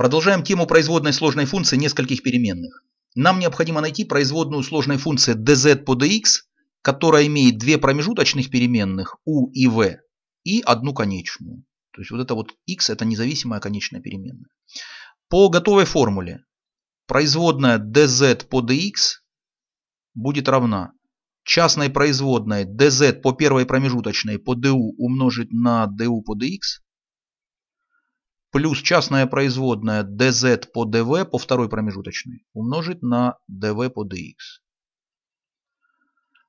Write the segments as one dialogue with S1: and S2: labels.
S1: Продолжаем тему производной сложной функции нескольких переменных. Нам необходимо найти производную сложной функции dz по dx, которая имеет две промежуточных переменных u и v и одну конечную. То есть вот это вот x это независимая конечная переменная. По готовой формуле производная dz по dx будет равна частной производной dz по первой промежуточной по du умножить на du по dx плюс частная производная dz по dv по второй промежуточной умножить на dv по dx.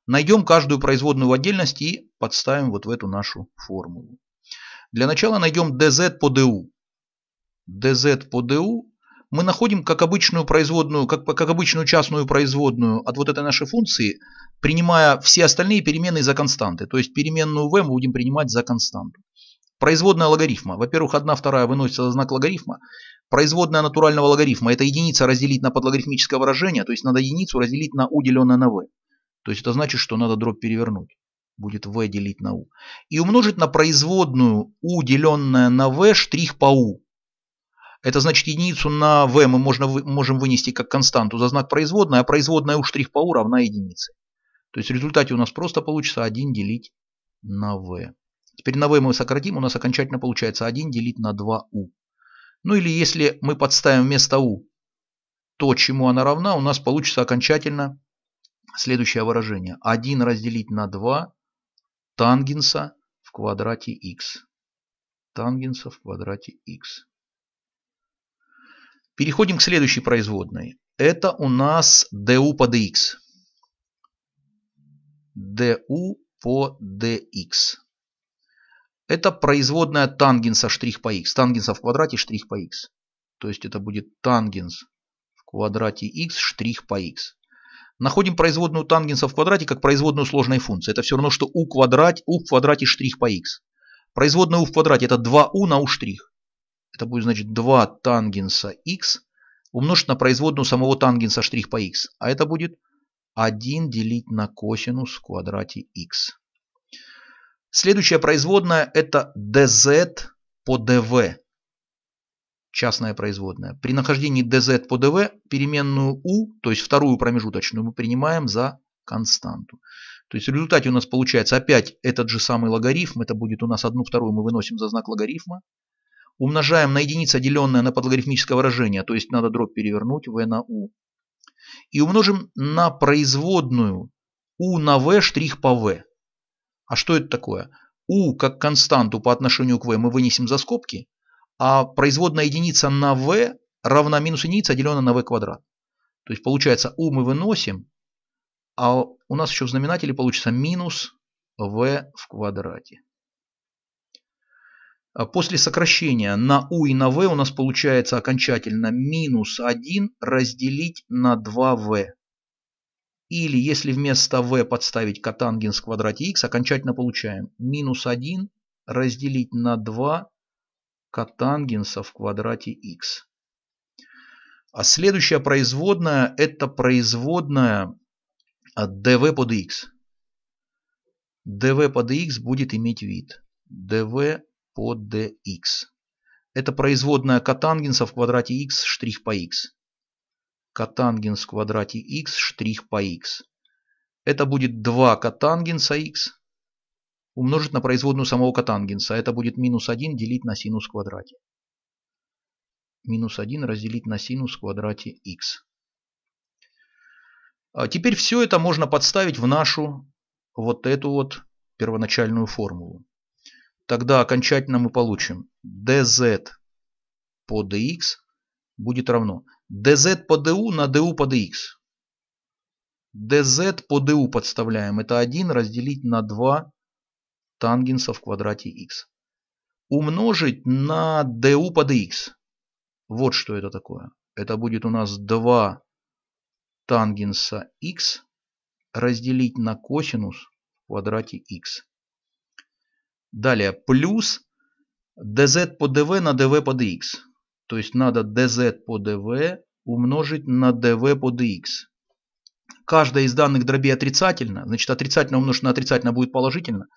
S1: Найдем каждую производную в отдельности и подставим вот в эту нашу формулу. Для начала найдем dz по du. dz по du мы находим как обычную производную, как, как обычную частную производную от вот этой нашей функции, принимая все остальные переменные за константы. То есть переменную v мы будем принимать за константу. Производная логарифма. Во-первых, одна вторая выносится за знак логарифма. Производная натурального логарифма – это единица разделить на подлогарифмическое выражение, то есть надо единицу разделить на u деленное на v. То есть это значит, что надо дробь перевернуть. Будет v делить на u. И умножить на производную u деленное на v штрих по u. Это значит единицу на v мы можно, можем вынести как константу за знак производной, а производная u штрих по u равна единице. То есть в результате у нас просто получится 1 делить на v. Теперь на v мы сократим, у нас окончательно получается 1 делить на 2u. Ну или если мы подставим вместо u то, чему она равна, у нас получится окончательно следующее выражение. 1 разделить на 2 тангенса в квадрате x. Тангенса в квадрате x. Переходим к следующей производной. Это у нас du по dx. du по dx. Это производная тангенса штрих по x. Тангенса в квадрате штрих по x. То есть это будет тангенс в квадрате x штрих по x. Находим производную тангенса в квадрате как производную сложной функции. Это все равно, что u, квадрат, u в квадрате штрих по x. Производная u в квадрате это 2u на u штрих. Это будет значит 2 тангенса x умножить на производную самого тангенса штрих по x. А это будет 1 делить на косинус в квадрате x. Следующая производная это dz по dv. Частная производная. При нахождении dz по dv переменную u, то есть вторую промежуточную, мы принимаем за константу. То есть в результате у нас получается опять этот же самый логарифм. Это будет у нас одну вторую мы выносим за знак логарифма. Умножаем на единица, деленное на подлогарифмическое выражение. То есть надо дробь перевернуть v на u. И умножим на производную u на v штрих по v. А что это такое? U как константу по отношению к v мы вынесем за скобки, а производная единица на v равна минус единица, деленная на v квадрат. То есть получается u мы выносим, а у нас еще в знаменателе получится минус v в квадрате. А после сокращения на u и на v у нас получается окончательно минус 1 разделить на 2v. Или если вместо v подставить котангенс в квадрате x, окончательно получаем минус 1 разделить на 2 котангенса в квадрате x. А следующая производная это производная от dv под x. dv под x будет иметь вид dv под dx. Это производная котангенса в квадрате x штрих по x котангенс в квадрате x штрих по x. Это будет 2 котангенса x умножить на производную самого котангенса. Это будет минус 1 делить на синус в квадрате. Минус 1 разделить на синус в квадрате x. А теперь все это можно подставить в нашу вот эту вот первоначальную формулу. Тогда окончательно мы получим dz по dx будет равно dz по du на du по dx. dz по du подставляем. Это 1 разделить на 2 тангенса в квадрате x. Умножить на du по dx. Вот что это такое. Это будет у нас 2 тангенса x разделить на косинус в квадрате x. Далее плюс dz по dv на dv по dx. То есть надо dz по dv умножить на dv по dx. Каждая из данных дробей отрицательно. Значит отрицательно умножить на отрицательно будет положительно.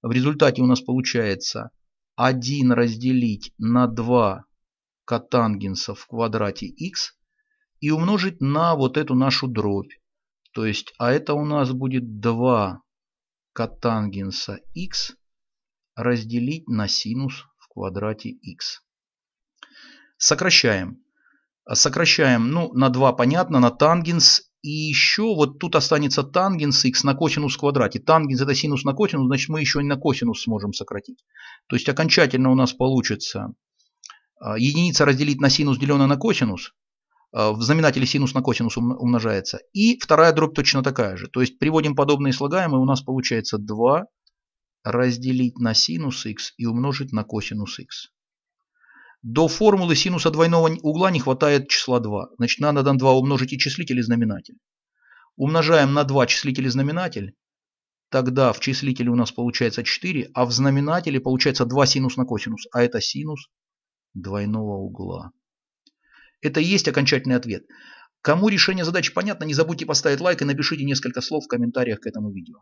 S1: В результате у нас получается 1 разделить на 2 котангенса в квадрате x и умножить на вот эту нашу дробь. То есть, а это у нас будет 2 котангенса x разделить на синус в квадрате x. Сокращаем. Сокращаем, ну, на 2 понятно, на тангенс. И еще вот тут останется тангенс x на косинус в квадрате. Тангенс это синус на косинус, значит мы еще и на косинус сможем сократить. То есть окончательно у нас получится а, единица разделить на синус, деленное на косинус. А, в знаменателе синус на косинус умножается. И вторая дробь точно такая же. То есть приводим подобные слагаемые, у нас получается 2 разделить на синус x и умножить на косинус x. До формулы синуса двойного угла не хватает числа 2. Значит, надо на 2 умножить и числитель, и знаменатель. Умножаем на 2 числитель и знаменатель. Тогда в числителе у нас получается 4, а в знаменателе получается 2 синус на косинус. А это синус двойного угла. Это и есть окончательный ответ. Кому решение задачи понятно, не забудьте поставить лайк и напишите несколько слов в комментариях к этому видео.